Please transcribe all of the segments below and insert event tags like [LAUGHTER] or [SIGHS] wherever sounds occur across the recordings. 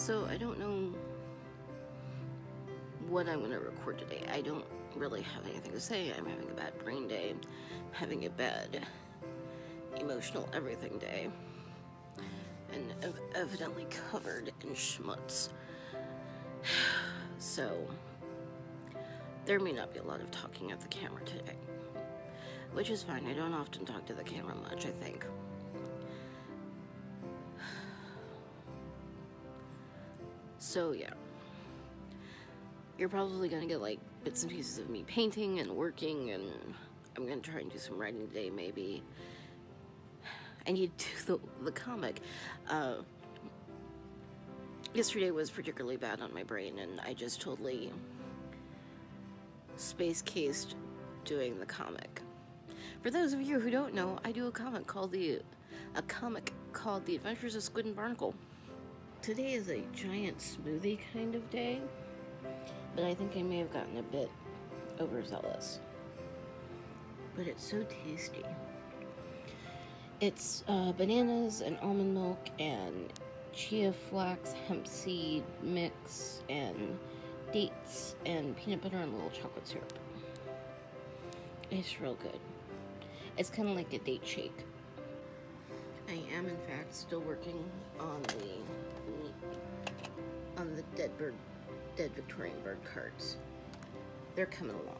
So I don't know what I'm going to record today. I don't really have anything to say. I'm having a bad brain day, having a bad emotional everything day, and ev- evidently covered in schmutz. [SIGHS] So there may not be a lot of talking at the camera today, which is fine. I don't often talk to the camera much, I think. So, yeah. You're probably gonna get like bits and pieces of me painting and working, and I'm gonna try and do some writing today, maybe. I need to do the, the comic. Uh, yesterday was particularly bad on my brain, and I just totally space cased doing the comic. For those of you who don't know, I do a comic called the a comic called The Adventures of Squid and Barnacle. Today is a giant smoothie kind of day, but I think I may have gotten a bit overzealous. But it's so tasty. It's uh, bananas and almond milk and chia flax hemp seed mix and dates and peanut butter and a little chocolate syrup. It's real good. It's kind of like a date shake. I am in fact still working on the on the dead bird dead Victorian bird cards. They're coming along.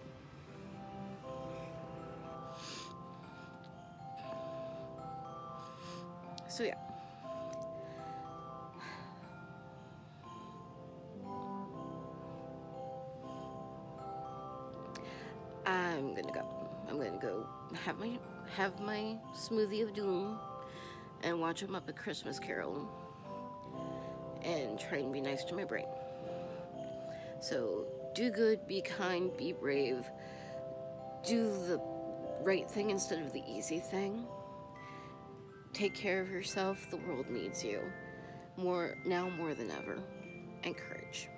So yeah. I'm gonna go. I'm gonna go have my have my smoothie of doom and watch a Muppet Christmas Carol and try and be nice to my brain. So do good, be kind, be brave, do the right thing instead of the easy thing. Take care of yourself. The world needs you more now more than ever. And courage.